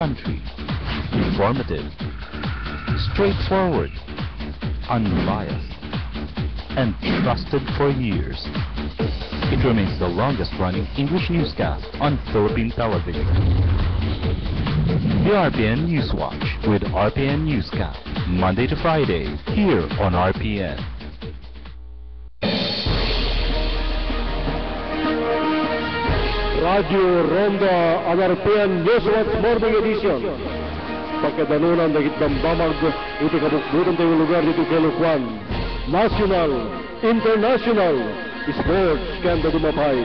country. Informative, straightforward, unbiased, and trusted for years. It remains the longest running English newscast on Philippine television. The RPN News Watch with RPN Newscast, Monday to Friday, here on RPN. Radio Ronda Anarpean Newswatch Morning Edition. Pagkadanunan ng itdambamag, iti kabukbutan tayo lugar dito kay Lukwan. National, International, Sports kanda dumapay.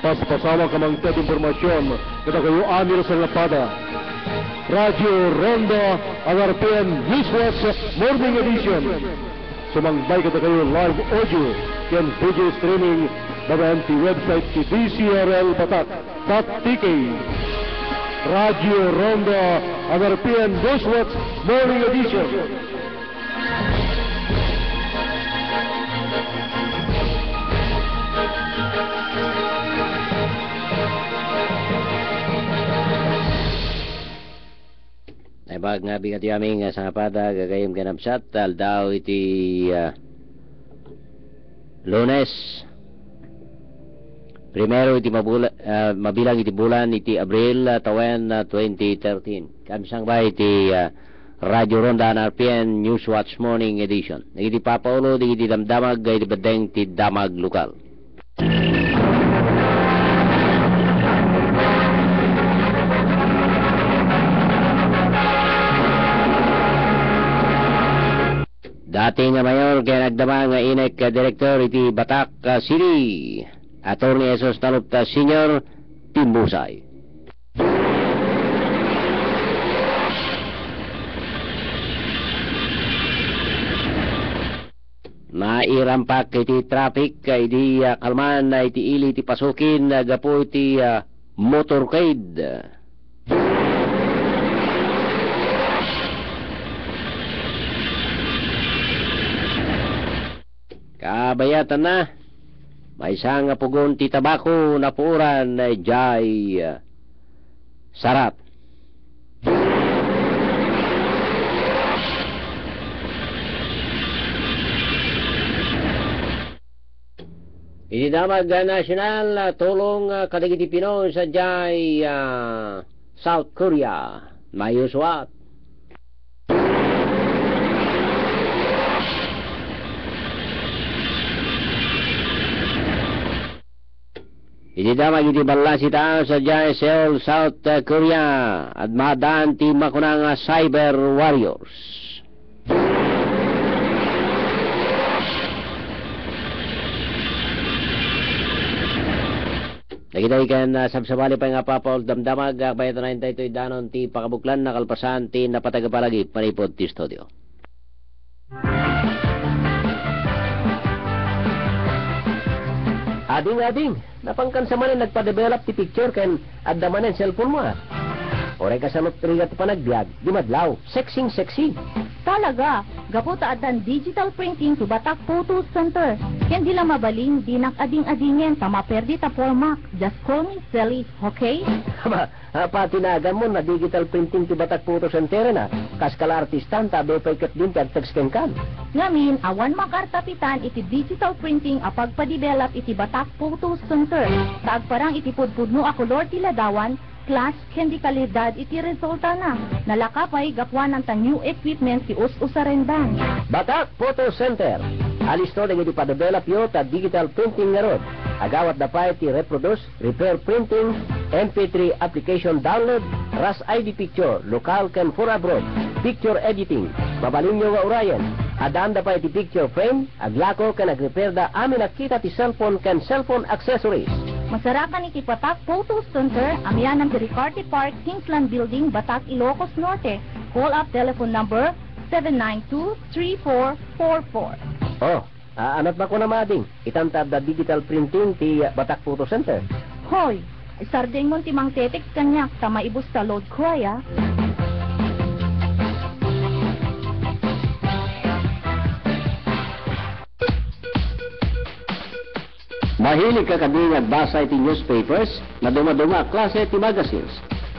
Paspasawa ka mang tet informasyon kada kayo amir sa lapada. Radio Ronda Anarpean Newswatch Morning Edition. Sumangbay kada kayo live audio yan video streaming Babayan ti website ti DCRL Batak.tk Radio Ronda Anarpian Bushwatch Morning Edition. Naibag nga bigat yaming uh, sa kapada gagayim ganapsat tal daw iti uh, lunes Primero iti mabula, uh, mabilang iti bulan iti Abril uh, tawen uh, 2013. Kami sang iti uh, Radyo Ronda NRPN Newswatch Morning Edition. Nagiti papaulo iti damdamag iti badeng ti damag lokal. Dati nga mayor kaya nagdama nga inek ka direktor iti Batak City. Attorney Esos Talupta Senior Timbusay. Mairampak iti traffic kay di uh, kalman na iti ili iti pasukin na gapo iti uh, motorcade. Kabayatan na. May isang pugon ti tabako na puran na jay sarap. Idinamag uh, national uh, tulong uh, kadigiti Pinoy sa jay uh, South Korea. Mayuswat. Ididamag iti balla si tao sa Jai Seoul, South Korea at madaan ti makunang cyber warriors. Nakita ikan uh, sabsabali pa nga papaul damdamag uh, bayan na hintay ito'y danon ti pakabuklan na kalpasan ti napatagapalagi panipod ti studio. Ading ading, napangkan sa manin nagpa-develop ti picture ken addaman ang cellphone mo. ah. Oray ka sa trigat pa nagbiag, di madlaw, sexing sexy. Talaga, gaputa adan digital printing to Batak Photo Center. Ken di lang mabaling, di ading-adingen, tama perdi ta formak. Just call me Sally, okay? Ba, ah, patinagan mo na digital printing ti Batak Photo Center na. Kaskala artistan tabi pa ikat din kag tegsken kan. Ngamin, awan makartapitan iti digital printing a pagpa-develop iti Batak Photo Center. Taag parang iti pudpudno a kolor ti ladawan, class ken di kalidad iti resulta na. Nalakapay gapwanan ta new equipment ti us-usarendan. Batak Photo Center. Alis to dagiti pa-develop yo ta digital printing nga. Agawat da pa iti reproduce, repair printing, MP3 application download, RAS ID picture, local ken for abroad, picture editing, mabalinyo nga urayan, adaan da pa iti picture frame, aglako ken agrepair da amin nakita ti cellphone ken cellphone accessories. Masarakan iti Batak Photo Center, amyanan ti Ricarte Park, Kingsland Building, Batak, Ilocos Norte. Call up telephone number 792-3444. Oh, uh, anat ba ko na mading? Itantad da digital printing ti uh, Batak Photo Center. Hoy, isardeng mo ti mang tetex kanyak, tama ibus ta load ko ya. Mahilig ka kadi nagbasa iti newspapers na dumaduma klase ti magazines.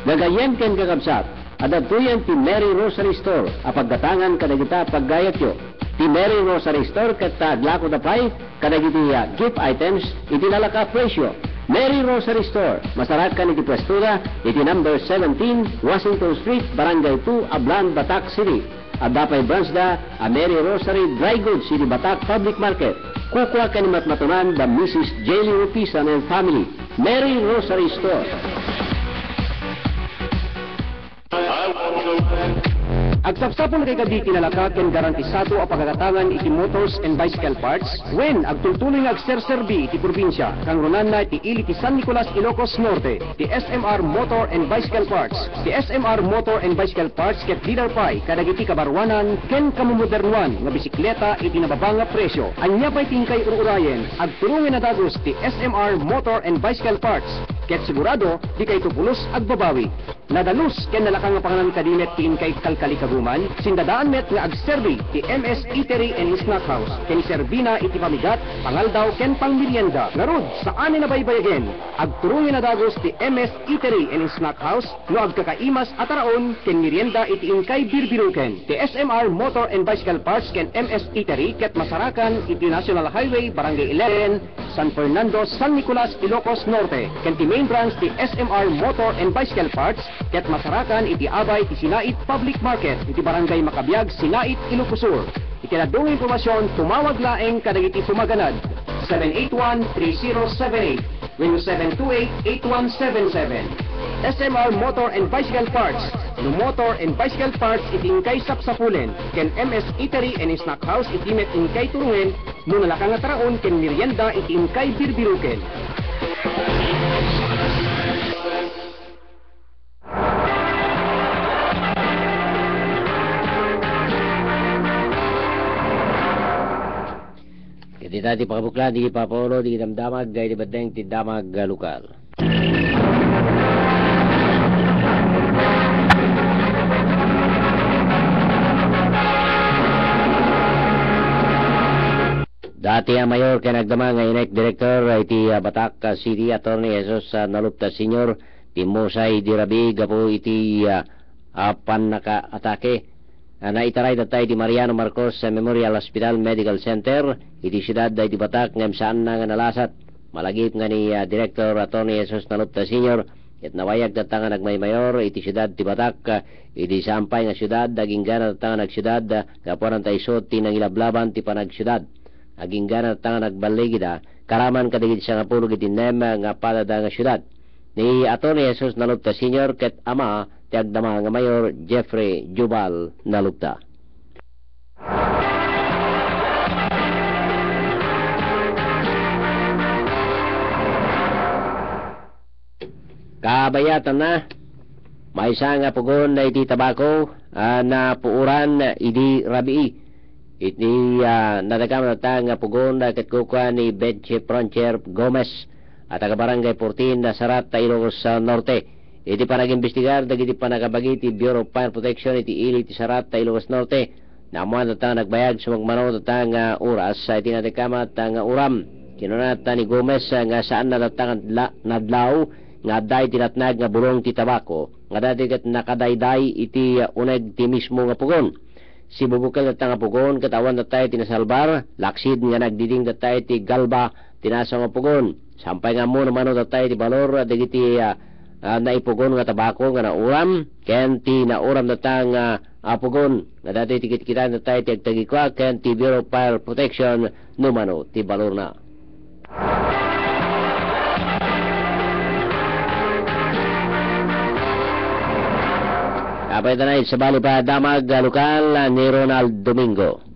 Gagayem ken kakabsat, adatuyan ti Mary Rosary Store, apagdatangan kadagita paggayat yo. Ti Mary Rosary Store ket taglako da pay, kadagiti ah, gift items, iti lalaka presyo. Mary Rosary Store, masarat ka iti pwestuda, iti number 17, Washington Street, Barangay 2, Ablan, Batak City. At dapay branch da, a Mary Rosary Dry Goods, iti Batak Public Market. Kukuha ka ni matmatunan da Mrs. Jelly Rupisan and Family. Mary Rosary Store. Agsapsapon kay gabi tinalaka ken garantisado a pagagatangan iti motors and bicycle parts when agtultuloy nga agserserbi iti probinsya kang runan na iti ili ti San Nicolas Ilocos Norte. Ti SMR Motor and Bicycle Parts. Ti SMR Motor and Bicycle Parts ket leader pay kadagiti kabarwanan ken kamumodernuan nga bisikleta iti nababanga presyo. Anya pay tingkay ururayen agtulungan na dagos ti SMR Motor and Bicycle Parts. Ket sigurado di kay tupulos agbabawi nadalus ken nalakang nga pangalan kadimet tiin kay kalkali kaguman sindadaan met nga agserbi ti MS Eatery and Snack House ken serbina iti pamigat pangaldaw ken pangmerienda ngarud saan ni nabaybayagen agturungin na dagos ti MS Eatery and Snack House no agkakaimas ataraon ken merienda iti inkay birbiruken. Ti SMR Motor and Bicycle Parts ken MS Eatery ket masarakan iti National Highway Barangay 11 San Fernando San Nicolas Ilocos Norte. Ken ti main branch ti SMR Motor and Bicycle Parts ket masarakan iti abay ti Sinait Public Market iti Barangay Makabiag Sinait Ilocos Sur. Iti nadung impormasyon tumawag laeng kadagiti sumaganad. 781-3078 when 728-8177 SMR Motor and Bicycle Parts. No motor and bicycle parts iti inkay sapsapulen. Ken MS Eatery and Snack House iti met inkay turungen no nalakang nga taraon ken merienda iti inkay birbiruken Kiti tati pakabukla, di papolo, di damdamag, gay di badeng, ti damag lokal. Dati ang mayor kay nagdama nga inek director ay ti ah, Batak City Attorney Jesus Nalupta Senior ti Musay Dirabi gapo iti apan naka-atake Uh, naitaray datay di Mariano Marcos sa Memorial Hospital Medical Center iti siyudad da iti Batak ngem saan na nga nalasat. Malagip nga ni uh, Director Attorney Jesus Nalupta Senior it nawayag data nga nagmaymayor iti siyudad ti Batak uh, iti sampay nga siyudad daging gana data nga nagsyudad uh, kapuan tayo isot ti nangilablaban ti panagsyudad aging gana data nga nagbaligid karaman kadigid siya nga pulog iti nem nga padada nga siyudad. Ni Attorney Jesus Nalupta Senior ket ama ti agdama nga Mayor Jeffrey Jubal Nalupta. Kabayatan na. May isa nga pugon na iti tabako ah, na puuran idi rabii. Iti uh, nadagam na nga pugon na katkukwa ni Benche Proncher Gomez at taga barangay 14 na sarat ta Ilocos sa Norte iti panag-imbestigar dagiti panagabagi ti Bureau of Fire Protection iti ili ti sarat ta Ilocos Norte. Namuan ta nagbayag sumagmano ta nga oras sa iti nadagama ta nga uram. Kinunat ta ni Gomez nga saan na datang nadlaw nga day tinatnag nga bulong ti tabako. Nga dati kat nakadayday iti uh, uneg ti mismo nga pugon. Si bubukal na nga pugon katawan na tayo tinasalbar laksid nga nagdiding na tayo ti galba tinasa nga pugon. Sampay nga mo naman na tayo ti balor dagiti uh, uh, naipugon nga tabako nga nauram ken ti nauram na nga uh, pugon nga dati ti kita na tayo ti agtagikwa ken ti Bureau of Fire Protection numano ti balor na Kapay tanay sa bali pa damag lokal ni Ronald Domingo.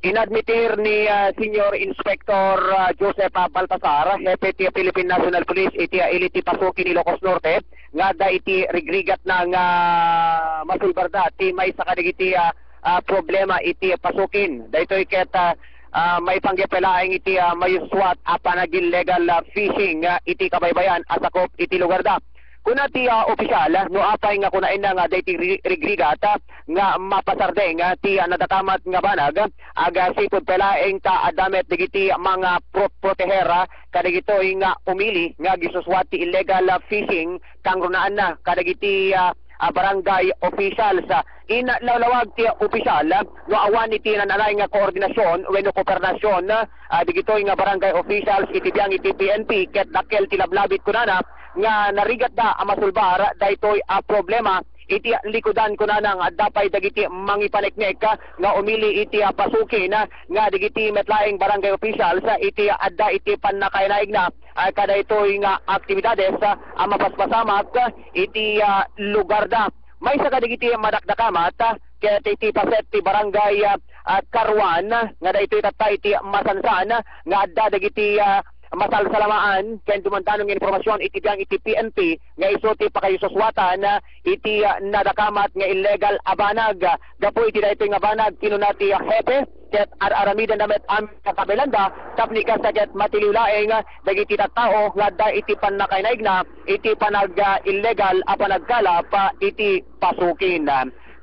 Inadmitir ni ah, Senior Inspector ah, Joseph Baltasar, Hepe Philippine National Police, iti ah, iliti pasukin ni Ilocos Norte, nga da iti rigrigat ng uh, masulbarda, ti may sakadigiti ah, ah, problema iti pasukin. Dahito iket ah, ah, may panggepelaing iti uh, may swat a panagil legal ah, fishing ah, iti kabaybayan asakop iti lugar da. Kuna ti uh, opisyal no apay nga kunain na nga dayti rigrigat nga mapasardeng ah, ti uh, natatamat nga banag. Aga sipod pelaeng ta adamet digiti mga pro protehera kadagito nga umili nga gisuswat ti illegal ah, fishing kang runaan na kadagiti uh, barangay officials uh, in lalawag ti opisyal no awan iti nanalay nga koordinasyon wenno koopernasyon uh, digito nga barangay officials iti biyang iti PNP ket dakkel ti lablabit kunana nga narigat da amasulbar daytoy a problema. Iti likudan ko na nang dapay dagiti mangipaneknek nga umili iti uh, pasukin nga digiti metlaing barangay officials iti adda iti pannakainaig na. Uh, kada ito'y nga aktibidades uh, mapaspasamak iti uh, lugar da may sa kadigiti madakdakamat kaya iti paset ti barangay uh, Karwan nga da ito'y tatay iti masansan nga adda dagiti uh, masalsalamaan ken dumantanong nga informasyon iti biyang iti PNP nga iso ti pakayususwatan iti uh, nadakamat nga illegal abanag. Gapo iti daytoy nga abanag kinuna ti hepe ket ar aramidan namet am kakabelanda tapni ka saget matililaeng dagiti tattao nga da iti pannakainaig na iti panag uh, illegal a panagkalap uh, iti pasukin.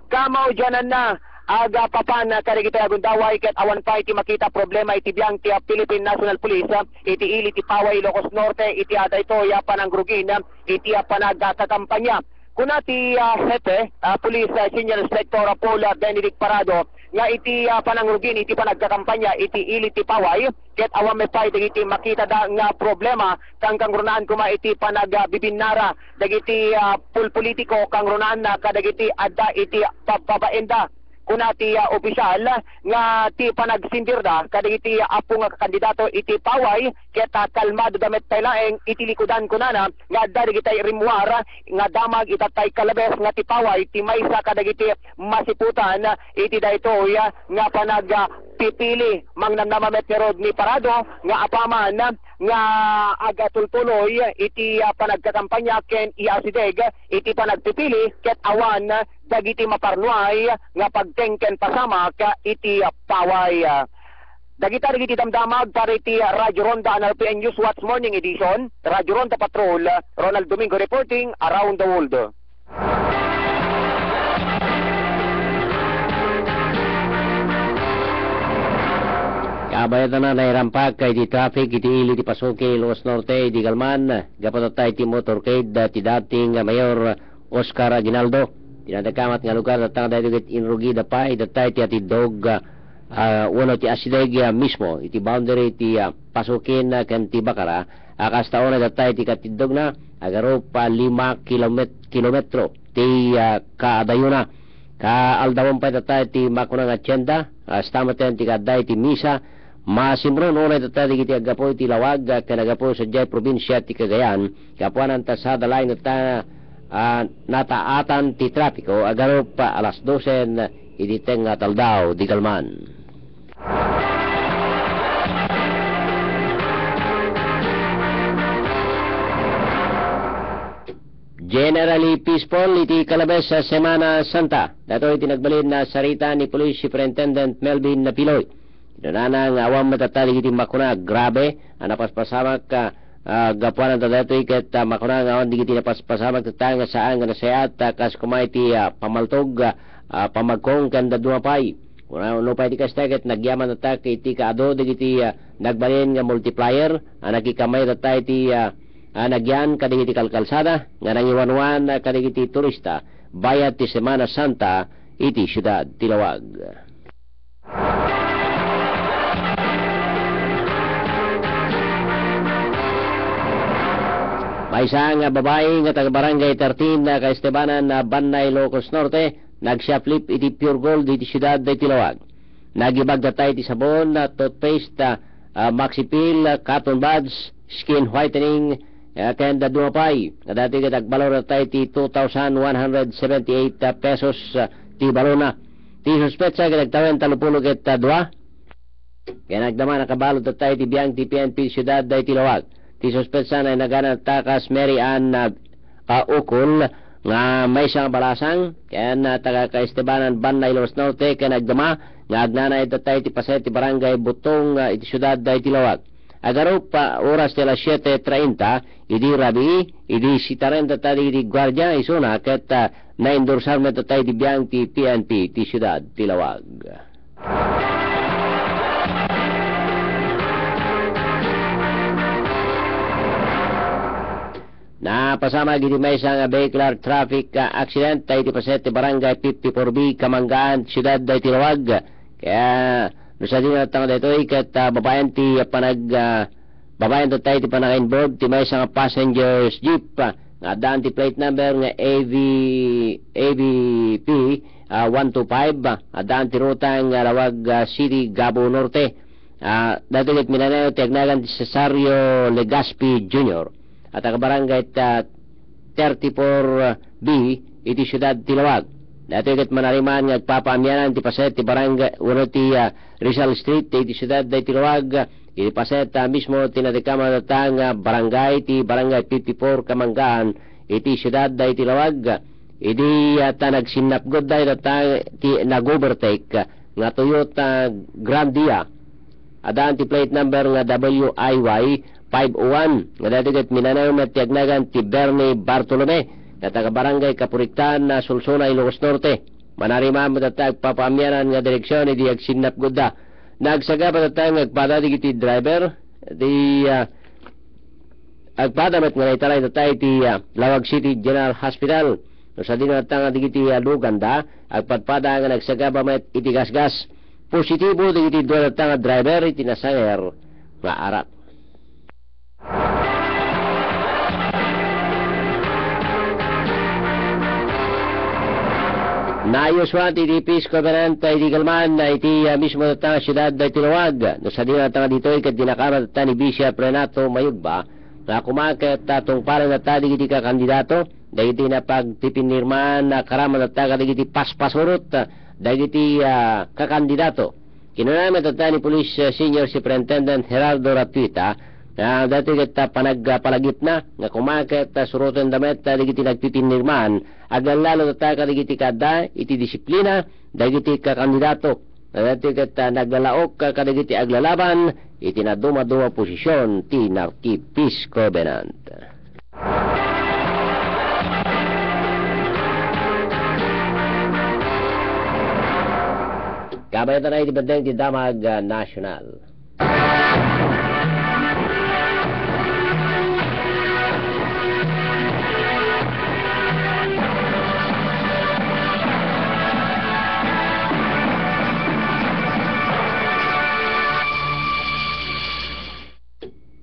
Kamaw dyanan na aga papan karigita agundaway ket awan pa iti makita problema iti biyang ti Philippine National Police iti ili ti Paway Ilocos Norte iti ada ito ya panangrugin iti panagkakampanya kuna ti uh, hepe uh, police uh, senior inspector Paul Benedict Parado nga iti uh, panangrugin iti panagkakampanya iti ili ti Paway ket awan me pa iti makita da nga problema kang kangrunaan kuma iti panagbibinara dagiti uh, pul politiko kangrunaan na kadagiti adda iti papabaenda kuna ti uh, opisyal nga ti panagsindirda kadagiti apo nga kandidato iti paway ket uh, kalmado damet taylaeng iti likudan kunana nga adda digitay rimwar nga damag itatay kalabes nga ti paway ti maysa kadagiti masiputan iti daytoy nga panag pipili mangnamnamamet ni Rodney Parado nga apaman nga aga tultuloy iti uh, panagkakampanya ken iasideg iti panagpipili ket awan dagiti maparnuay nga pagtengken pasamak iti uh, paway. Dagita dagiti damdamag para iti Radyo Ronda NLPN News Watch Morning Edition Radyo Ronda Patrol Ronald Domingo reporting around the world Kabayatan na nairampak kay di traffic iti ili di pasuki Ilocos Norte di Galman. Gapatatay ti motorcade ti dating Mayor Oscar Aguinaldo. Tinadakamat nga lugar datang dahil iti inrugi da pa datay ti ati dog uh, uno ti asideg uh, mismo. Iti boundary ti uh, pasukin uh, kan ti Bakara. Akas taon na datay ti katidog na agaro pa lima kilomet kilometro ti uh, kaadayuna. Ka aldawan pa datay ti makunang atyenda. Uh, stamaten ti kaday ti misa Masimron unay tatadi kiti agapo iti lawag kanagapo sa Jai probinsya ti Cagayan kapuanan ta sa dalay na ta uh, nataatan ti trapiko agaro pa alas 12 iti teng taldaw di Galman. Generally peaceful iti kalabes sa Semana Santa. Dato iti nagbalin na sarita ni Police Superintendent Melvin Napiloy. Inanana nga awang matatali iti makuna. Grabe anapaspasamak ka. Uh, gapuan ang tadato ikat uh, makuna nga awan digiti napaspasamak tatanga saan nga nasayat uh, kas kumay ti uh, pamaltog uh, pamagkong kanda dumapay. Kuna no pa iti kastaket nagyaman ta iti kaado digiti uh, nagbalin nga multiplier uh, nagikamay ta iti uh, nagyan kadigiti kalkalsada nga nangiwanwan kadigiti turista bayad ti Semana Santa iti syudad Tilawag. May isang babae nga taga barangay 13 na ka Estebanan na Banay, Locos Norte, nagsya-flip iti pure gold iti siyudad da Tilawag. Nagibag datay iti sabon na toothpaste uh, Maxipil, uh, cotton buds, skin whitening, uh, kaya da dumapay. Na dati ka tagbalor datay iti 2,178 uh, pesos uh, ti balona. Ti suspetsa ka nagtawen talupulog at uh, dua. Kaya nagdama nakabalot datay iti biyang ti PNP siyudad da Tilawag ti suspetsa na nagana takas Mary Ann na uh, ukol nga may siyang balasang kaya na taga ka Estebanan Banay Los Norte kaya nagdama nga agnana ito tayo ti pasay ti barangay Butong uh, iti syudad da iti lawag Agarup pa oras de las 7.30, idi rabi, idi sitaren tadi di guardia isuna ket uh, na endorsar me tatay di biyang ti PNP ti syudad Tilawag. Na pasama gidi may isang vehicular traffic uh, accident tay ti pasete barangay 54B Kamanggaan siyudad day Tilawag. Kaya Nusa din at tanga dito ikat uh, babayan ti uh, panag uh, babayan to tayo ti panaka-involved ti may isang passengers jeep uh, nga daan ti plate number nga AV AVP uh, 125 uh, daan ti ruta nga Lawag uh, City Gabo Norte uh, dati kat minanayo ti agnagan ti Cesario Legaspi Jr. at ang barangay uh, 34B iti syudad Tilawag. Dati kat manariman nga agpapamyanan ti paset ti barangay uno ti uh, Rizal Street ti siyudad day Tiluwag iti paset uh, mismo tinadikama datang uh, barangay ti barangay 54 Kamanggaan iti siyudad day Tiluwag iti uh, ta nagsinapgod day datang ti nag-overtake uh, nga Toyota Grandia adaan ti plate number nga WIY 501 nga dati kat minanaw na tiagnagan ti Bernie Bartolome na taga barangay Kapuriktan na Sulsuna, Ilocos Norte. Manarima mo tatag papamyanan nga direksyon di agsinap gudda. Nagsaga pa tatag nagpada di kiti driver di uh, agpada met nga italay tatay ti uh, Lawag City General Hospital. No sa din natang di kiti uh, Luganda agpadpada nga nagsaga pa met iti gasgas. Positibo di kiti doon natang driver iti nasanger nga. Naayos ti di Peace Covenant ay di kalman na iti uh, mismo ta siyudad na tinuwag. No sa din natang dito ay kadinakamat ta ni Bishop Renato Mayugba na kumakat tatong parang na ta di ka kandidato dahiti na pagpipinirman na karaman na ta kadigiti paspasurot dahiti uh, kakandidato. Kinunamit at ni Police uh, Senior Superintendent Gerardo Ratuita na dati kita panagpalagip na nga kumakat uh, surutan damit uh, digiti nagpipinirman agan lalo ta kadigiti kada iti disiplina dagiti ka kandidato dati kita naglalaok ka kadigiti aglalaban iti na dumaduma posisyon ti Narki Peace Covenant. Kabayan na iti bandeng ti Damag National.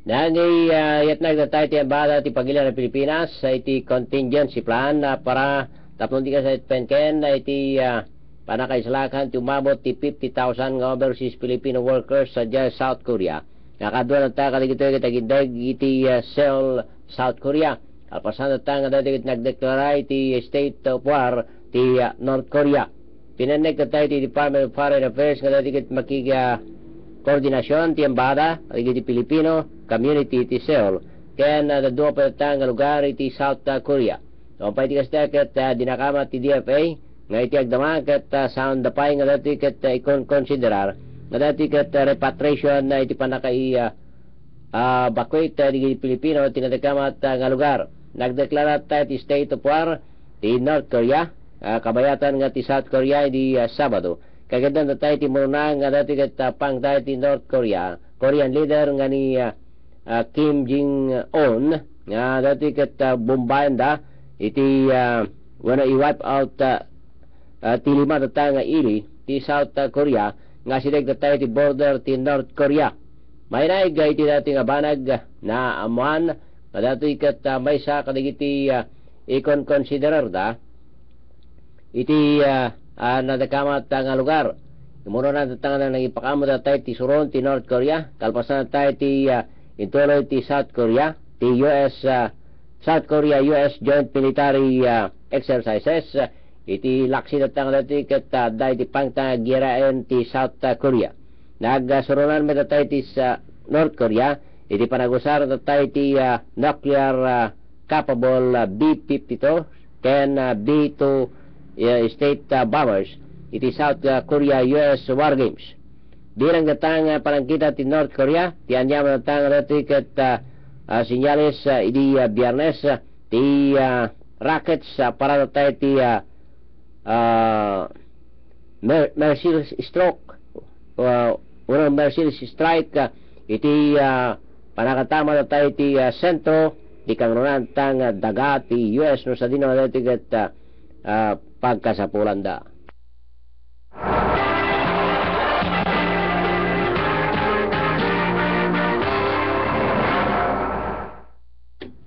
Nangay uh, yatnag na tayo ti ambada ti pagila ng Pilipinas sa iti contingency plan na para tapon di ka sa penken na iti uh, panakaislakan ti umabot ti 50,000 nga overseas Filipino workers sa dyan South Korea. Nakadwa na ta kaligito kita gindag iti uh, Seoul, South Korea. Alpasan na ta nga dati nagdeklara iti state of war ti uh, North Korea. Pinanek na tayo ti Department of Foreign Affairs nga dati kit makiga koordinasyon ti ambada iti Pilipino community ti Seoul ken uh, dadua pa nga lugar iti South uh, Korea. So pa iti kasta ket uh, dinakama ti DFA nga iti agdama ket uh, sound dapay nga dati ket uh, ikon konsiderar nga dati ket uh, repatriation na iti panakai uh, uh, bakwit uh, di Pilipino tinatakamat uh, nga lugar. Nagdeklara tayo ti state of war ti North Korea uh, kabayatan nga ti South Korea di uh, Sabado kaganda na tayo ti muna nga dati kat uh, pang tayo ti North Korea Korean leader nga ni uh, uh, Kim Jong-un nga dati kat uh, bombayan da iti uh, wana i-wipe out uh, uh, ti lima na tayo nga ili ti South uh, Korea nga sinig tayo ti border ti North Korea. May naig iti dati nga banag na amuan nga dati kat uh, may sa kadigiti uh, ikon considerar da. Iti uh, uh, nadakamat uh, nga lugar Muro na tatanga na nagipakamo na tayo ti Suron, ti North Korea. Kalpasan na tayo ti uh, ituloy ti South Korea. Ti US, uh, South Korea US Joint Military uh, Exercises. Uh, iti laksi na tanga dati kat uh, dahil ti pangta giraen ti South uh, Korea. Nagsurunan uh, tayo ti sa North Korea. Iti panagusar na tayo ti uh, nuclear uh, capable uh, B-52 ken uh, B-2 uh, state uh, bombers iti South uh, Korea US War Games. bilang datang uh, palangkita ti North Korea ti anyaman datang reti ket uh, uh, sinyalis uh, idi uh, biyernes uh, ti uh, rockets uh, para datay ti uh, uh, Mer- Merciless Stroke uh, unang Merciless Strike uh, iti uh, panakatama datay ti uh, sentro di kangrunan tang uh, daga ti US no sa dino dati ket uh, uh, pagkasapulan da.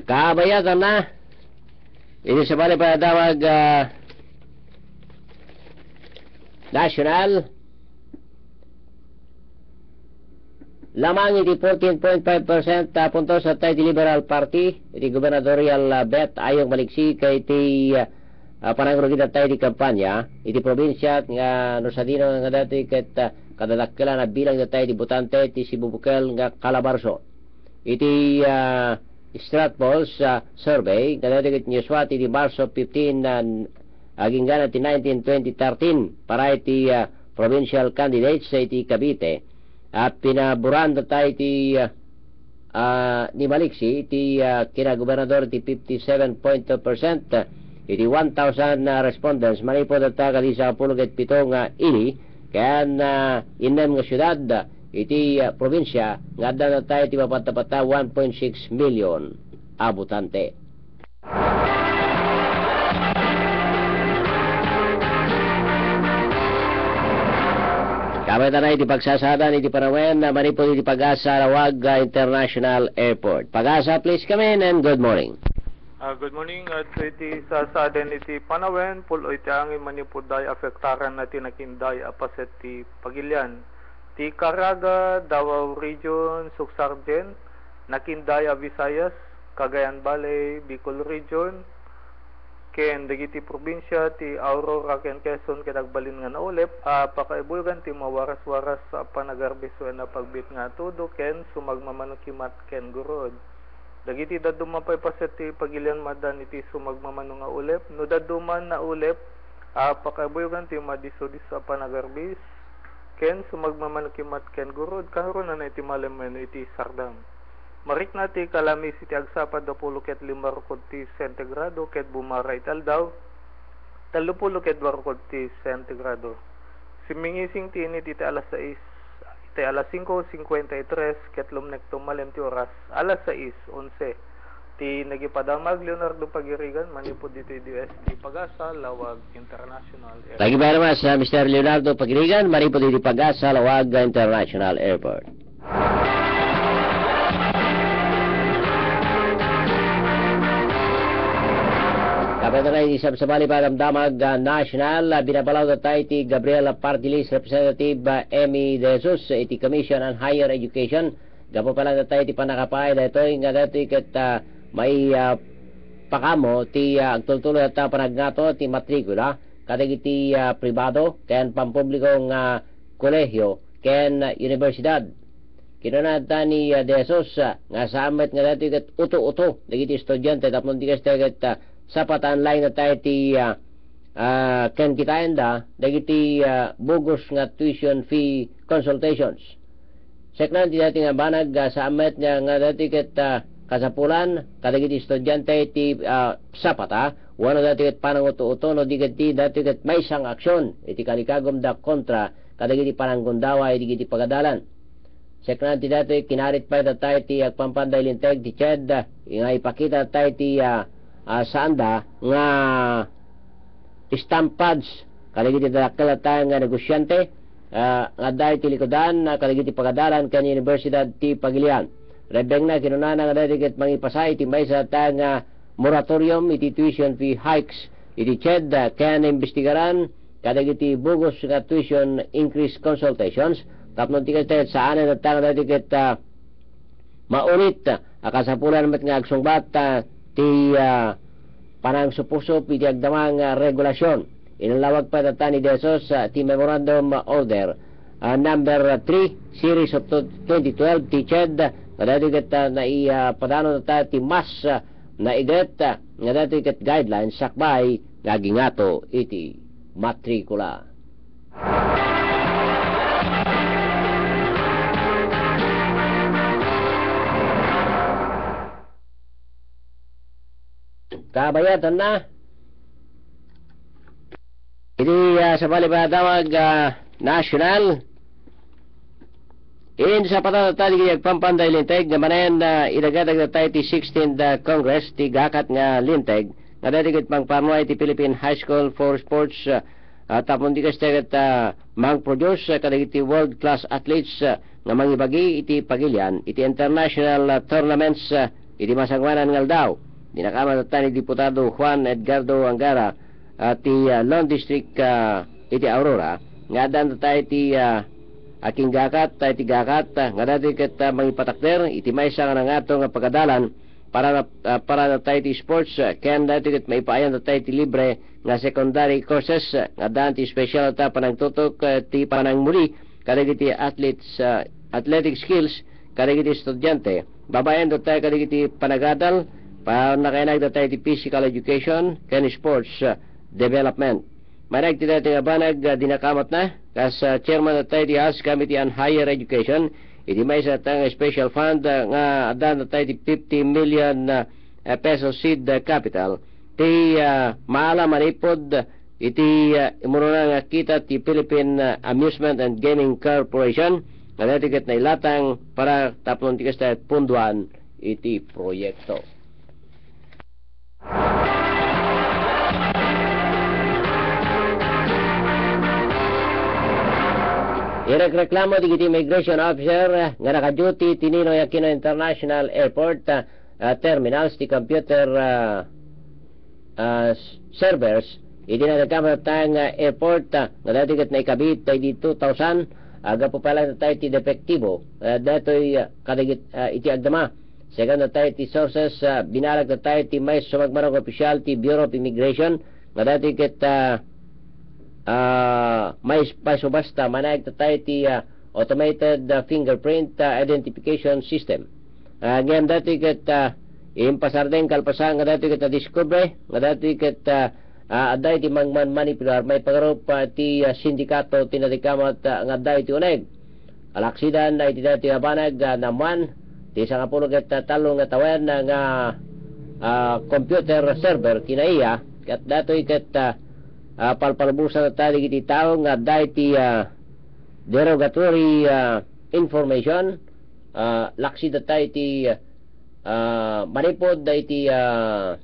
Kabayatan na. Ini sa bali pa tawag uh, national lamang iti 14.5% uh, puntos sa tayo Liberal Party iti gubernatorial uh, bet ayong maliksi kay iti uh, uh, panangro kita tayo di kampanya iti probinsya nga no sa dino nga dati ket uh, kadalakila na bilang tayo di butante iti Sibubukel nga Calabarso. Iti uh, Stratpolls uh, survey nga dati ket Newswat iti Marso 15 na uh, aging gana ti 19-2013 para iti uh, provincial candidates sa iti Cavite. At pinaburan tayo ti uh, uh, ni Maliksi iti uh, kinagobernador ti 57.2% iti 1,000 na respondents manipod at kadi sa puluget pito nga ini kaya na inem nga syudad iti uh, probinsya nga na tayo ti mapatapata 1.6 million abutante. Kamay tanay di pagsasadan iti parawen na manipod iti pag-asa Rawag uh, International Airport. Pag-asa please come in and good morning. Ah, good morning at iti sa saden iti panawen pulo iti angin manipuday afektaran na tinakinday apaset ti pagilyan. Ti Caraga, Davao Region, Suksargen, Nakindaya, Visayas, Cagayan Valley, Bicol Region, ken dagiti probinsya ti Aurora ken Quezon ken agbalin nga naulep a pakaibulgan ti mawaras-waras sa panagarbiso na pagbit nga tudo ken sumagmamanukimat ken gurod dagiti daduma pay paset ti pagilian madan iti sumagmamano nga ulep. No daduman na ulep a pakaibulgan ti madisodis sa panagarbis ken sumagmamanukimat ken gurod karon na iti malemeno iti sardam Marik na ti kalamis iti agsapad da pulo ket limar ti sentigrado ket bumara ital daw talo pulo ket dwar ti sentigrado. Simingising ti init iti alas 6 iti alas 5.53 ket lumnek tumalem ti oras alas 6 11 ti nagipadamag Leonardo Pagirigan manipod dito di UST Pagasa Lawag International Airport. Thank you very much, uh, Mr. Leonardo Pagirigan, maripod iti pag-asa Lawag International Airport. Rin isang sabali pa damdamag uh, national, uh, binabalaw na tayo ti Gabriela Party List Representative uh, Emmy De Jesus, iti Commission on Higher Education. Gapo pa lang na tayo ti panakapay. Na ito, nga dati kat uh, may uh, pakamo ti uh, agtultuloy at uh, panagnato ti matrikula kadag iti uh, pribado ken pampublikong uh, kolehyo ken uh, universidad. Kinunata ni uh, Desos uh, nga samet nga dati kat uto-uto. Dagiti estudyante tapos di kas kat uh, sapat online na tayo ti uh, uh, ken kitayan da dagiti uh, bugos nga tuition fee consultations. Seknan ti dati nga banag uh, sa amet nga nga dati kat uh, kasapulan kadagiti estudyante ti uh, sapat ha wano dati kat pananguto-uto no di ti dati kat may isang aksyon. Iti kalikagom da kontra kadagiti pananggundawa iti giti pagadalan. Seknan ti dati kinarit pa tayo ti agpampanday linteg ti ched nga ipakita tayo ti uh, uh, sanda nga stampads kaligiti dalakkel tayo nga negosyante uh, nga dahil tilikodan na kaligiti pagadalan kan Universidad ti Pagilian. Rebeng na kinunana nga dahil ket mangipasay ti may sa tayo nga moratorium iti tuition fee hikes. Iti ched uh, kan imbestigaran kadagiti bugos nga tuition increase consultations. Tapno ti ket saan na tayo nga dahil ket uh, maulit uh, akasapulan met nga agsungbat uh, ti uh, panang supusop iti agdamang uh, regulasyon. Inalawag pa tata ni Desos uh, ti memorandum order uh, number 3 series of 2012 ti CHED nga dati kat uh, na ipadano uh, ti mas uh, na iget uh, nga dati kat guidelines sakbay gagingato iti matrikula na. Iti uh, sa palibadawag uh, national, in sa patatali kaya pampanday linteg, nga manen uh, idagadag na tayo ti 16th uh, Congress, ti gakat nga linteg, nga dadigit pang pamuay ti Philippine High School for Sports, uh, uh, tapon di kastegat uh, mag-produce uh, kadagit ti world-class athletes uh, nga mangibagi iti pagilyan, iti international uh, tournaments, uh, iti masangwanan ngal daw. Dinakama ni Diputado Juan Edgardo Angara at ti uh, Lone District uh, iti Aurora. Nga dan tayo ti uh, aking gakat tayo ti gakat uh, nga dati ket uh, mangipatakder iti maysa nga nangato nga pagadalan para uh, para na tayo ti sports uh, ken dati ket maipaayan na tayo ti libre nga secondary courses uh, nga dan ti special ta panagtutok uh, ti panangmuli kadagiti athletes uh, athletic skills kadagiti estudyante. Babayan do tayo kadagiti panagadal pa nakainag do tayo ti physical education ken sports uh, development. Manag tida tinga banag uh, dinakamat na kas uh, chairman na tayo di House Committee on Higher Education iti may sa tang special fund uh, nga adan na tayo di 50 million uh, peso seed uh, capital ti uh, maala manipod iti uh, imuna nga kita ti Philippine uh, Amusement and Gaming Corporation nga natikat na ilatang para taplon tikas tayo punduan iti proyekto. Iregreklamo di kiti immigration officer nga naka-duty tinino Aquino International Airport uh, uh, terminals ti computer uh, uh, servers iti na nagkamatang uh, airport uh, nga dati kat na ikabit tayo di 2,000 aga po pala tayo ti depektibo uh, dato'y uh, kadagit uh, iti agdama. Second na tayo ti sources uh, binalag na tayo ti may sumagmarang opisyal ti Bureau of Immigration nga dati kat uh, uh, may pasubasta manayag tayo ti uh, automated uh, fingerprint uh, identification system. Uh, ngayon dati kat uh, impasardeng kalpasa nga dati kat uh, discover nga dati kat uh, aday ti mangman manipular may pagarup uh, ti uh, sindikato tinadikamat uh, nga aday ti uneg. Alaksidan na iti dati abanag uh, naman ti sa nga puno kat uh, talo nga tawen uh, nga uh, computer server kinaiya kat datoy kat uh, uh, palpalbusan na tayo iti tao nga dahil ti uh, derogatory uh, information uh, laksi da tayo ti uh, manipod da iti uh,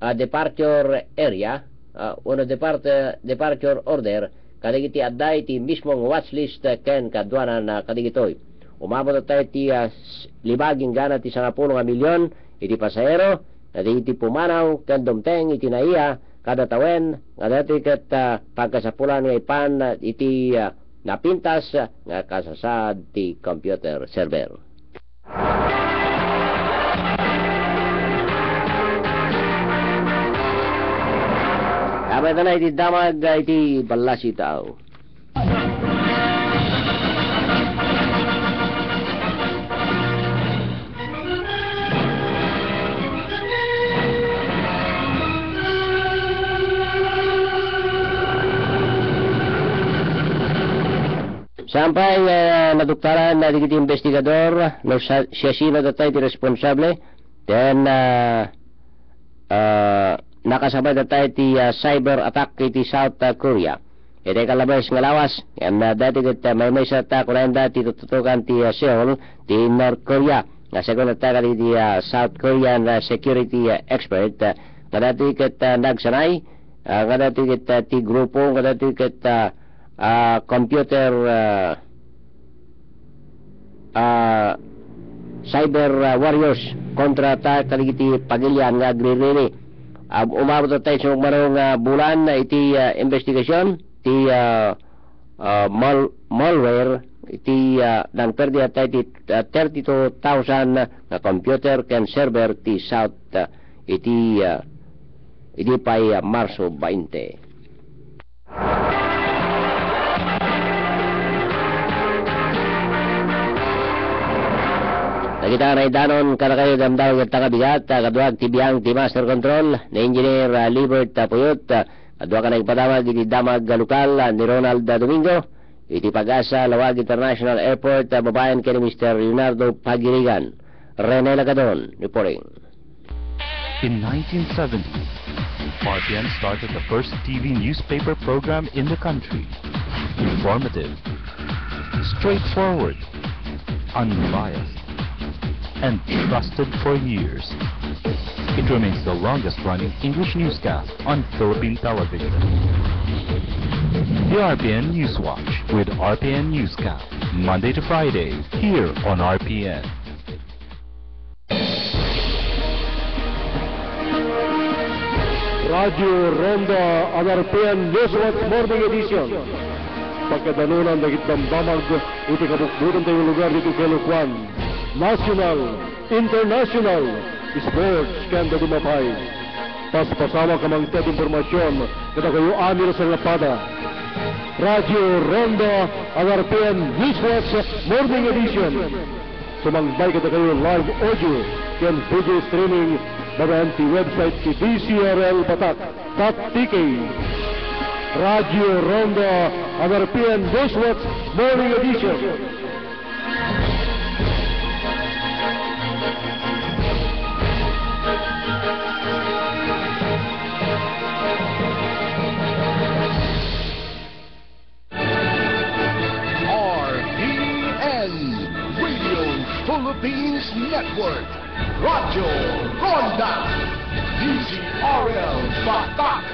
uh, departure area uh, uno depart departure order kadigiti adday ti mismong watchlist uh, ken kadwana na kadigitoy umabot na tayo ti uh, libaging gana ti sangapulo nga milyon iti pasahero iti pumanaw ken dumteng iti naiya kada tawen nga dati ket uh, pagkasapulan nga ipan uh, iti uh, napintas nga kasasad ti computer server. Abay na iti damag iti balasi tao. Sampai uh, naduktaran na digiti investigador no siya sino da tayo ti responsable. Then uh, uh, nakasabay da tayo ti uh, cyber attack iti South uh, Korea. Iti kalabas nga lawas. Yan na dati kat uh, may may sa ta kunayan dati tututukan ti uh, Seoul ti North Korea. Nga segon na tayo ti uh, South Korean uh, security uh, expert uh, nga dati kat uh, nagsanay. Uh, nga dati kat uh, ti grupo nga dati kat uh, uh, computer uh, uh, cyber uh, warriors kontra ta kaligiti pagilyan nga agririni uh, umabot tayo sa marong uh, bulan na iti uh, investigasyon ti uh, uh, mal malware iti uh, nang perdi tayo ti uh, 32,000 na computer ken server ti South uh, iti uh, iti pay uh, Marso 20 Nakita na idanon kada kayo damdaw ng tagabigat, kaduag tibiyang ti Master Control, na Engineer uh, Libert Puyot, uh, kaduag ka na ipadamag iti damag lokal uh, ni Ronald Domingo, iti pag-asa Lawag International Airport, uh, babayan kay ni Mr. Leonardo Pagirigan. Rene Lagadon, reporting. In 1970, RPN started the first TV newspaper program in the country. Informative, straightforward, unbiased, and trusted for years. It remains the longest running English newscast on Philippine television. The RPN Newswatch with RPN Newscast, Monday to Friday, here on RPN. Radio Ronda Anarpean Newswatch Morning Edition. Pagkadanunan dagit bambamag iti kabukbutan tayo lugar dito kay Lukwan. National, International, Sports kanda dumapay. Pas pasama ka mang tet informasyon kada kayo amir sa lapada. Radio Ronda Anarpean Newswatch Morning Edition. Sumangbay kada kayo live audio ken video streaming Bagaan ti website ti DCRLbatak.tk Radio Ronda Anarpian Newswatch Morning Edition Philippines Network. Radyo Ronda. DCRL Batak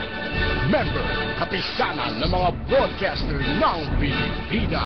Member Kapisanan ng mga broadcaster ng Pilipinas